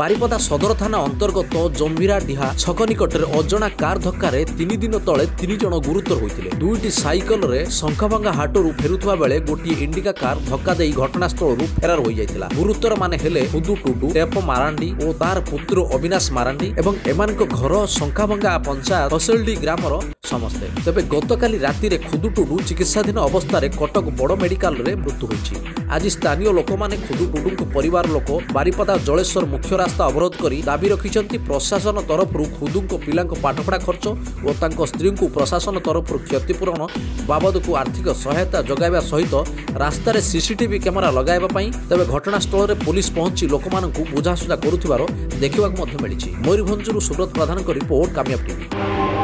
বারিপদা সদর থানা অন্তর্গত জম্বিরা ডিহা ছক নিকটের অজনা কার ধক্কার তিনি দিন তলে তিন জন গুরুতর হয়েছিল দুইটি সাইকেলরে শঙ্খভঙ্গা হাটর ফেরুয়া বেড়ে গোটি ইন্ডিকা কার ধক্কা দিয়ে ঘটনাস্থল ফেরার হয়ে যাই গুরুতর মানে হলে হুদু টুডু টেপ মারাণ্ডি ও তার পুত্র অবিনাশ মারাণ্ডি এবং এমান ঘর শঙ্খাভঙ্গা পঞ্চায়েত ফসলডি গ্রামর ସମସ୍ତେ ତେବେ ଗତକାଲି ରାତିରେ ଖୁଦୁଟୁଡୁ ଚିକିତ୍ସାଧୀନ ଅବସ୍ଥାରେ କଟକ ବଡ଼ ମେଡିକାଲରେ ମୃତ୍ୟୁ ହୋଇଛି ଆଜି ସ୍ଥାନୀୟ ଲୋକମାନେ ଖୁଦୁଟୁଡୁଙ୍କ ପରିବାର ଲୋକ ବାରିପଦା ଜଳେଶ୍ୱର ମୁଖ୍ୟ ରାସ୍ତା ଅବରୋଧ କରି ଦାବି ରଖିଛନ୍ତି ପ୍ରଶାସନ ତରଫରୁ ଖୁଦୁଙ୍କ ପିଲାଙ୍କ ପାଠପଢ଼ା ଖର୍ଚ୍ଚ ଓ ତାଙ୍କ ସ୍ତ୍ରୀଙ୍କୁ ପ୍ରଶାସନ ତରଫରୁ କ୍ଷତିପୂରଣ ବାବଦକୁ ଆର୍ଥିକ ସହାୟତା ଯୋଗାଇବା ସହିତ ରାସ୍ତାରେ ସିସିଟିଭି କ୍ୟାମେରା ଲଗାଇବା ପାଇଁ ତେବେ ଘଟଣାସ୍ଥଳରେ ପୋଲିସ ପହଞ୍ଚି ଲୋକମାନଙ୍କୁ ବୁଝାସୁଝା କରୁଥିବାର ଦେଖିବାକୁ ମଧ୍ୟ ମିଳିଛି ମୟୂରଭଞ୍ଜରୁ ସୁବ୍ରତ ପ୍ରଧାନଙ୍କ ରିପୋର୍ଟ କାମିଆବ ଟିଭି